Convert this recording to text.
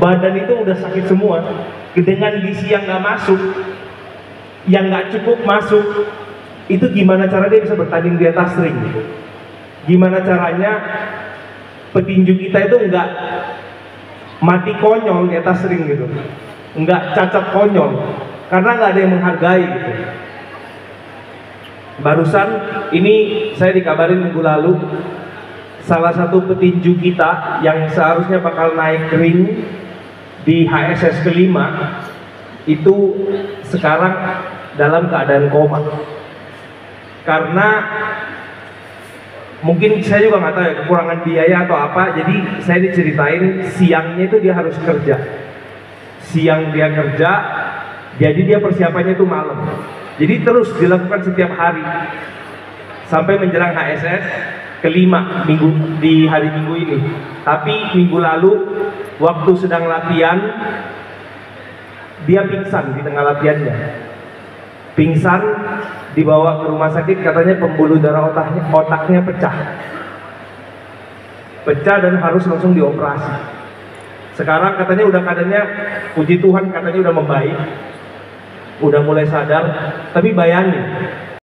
badan itu udah sakit semua. Dengan gizi yang nggak masuk yang nggak cukup masuk itu gimana cara dia bisa bertanding di atas ring? Gimana caranya petinju kita itu nggak mati konyol di atas ring gitu? Nggak cacat konyol karena nggak ada yang menghargai gitu. Barusan ini saya dikabarin minggu lalu salah satu petinju kita yang seharusnya bakal naik ring di HSS kelima itu sekarang dalam keadaan koma. Karena mungkin saya juga nggak tahu ya kekurangan biaya atau apa jadi saya diceritain siangnya itu dia harus kerja. Siang dia kerja jadi dia persiapannya itu malam. Jadi terus dilakukan setiap hari. Sampai menjelang HSS kelima minggu di hari minggu ini. Tapi minggu lalu waktu sedang latihan dia pingsan di tengah latihannya. Pingsan dibawa ke rumah sakit katanya pembuluh darah otaknya otaknya pecah. Pecah dan harus langsung dioperasi. Sekarang katanya udah keadaannya puji Tuhan katanya udah membaik. Udah mulai sadar. Tapi bayangin